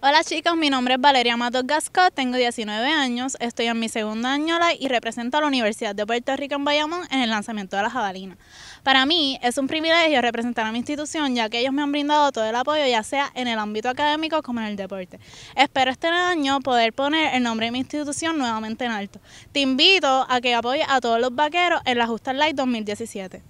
Hola chicos, mi nombre es Valeria Matos Gascot, tengo 19 años, estoy en mi segundo año y represento a la Universidad de Puerto Rico en Bayamón en el lanzamiento de la jabalina. Para mí es un privilegio representar a mi institución ya que ellos me han brindado todo el apoyo ya sea en el ámbito académico como en el deporte. Espero este año poder poner el nombre de mi institución nuevamente en alto. Te invito a que apoyes a todos los vaqueros en la Justa Light 2017.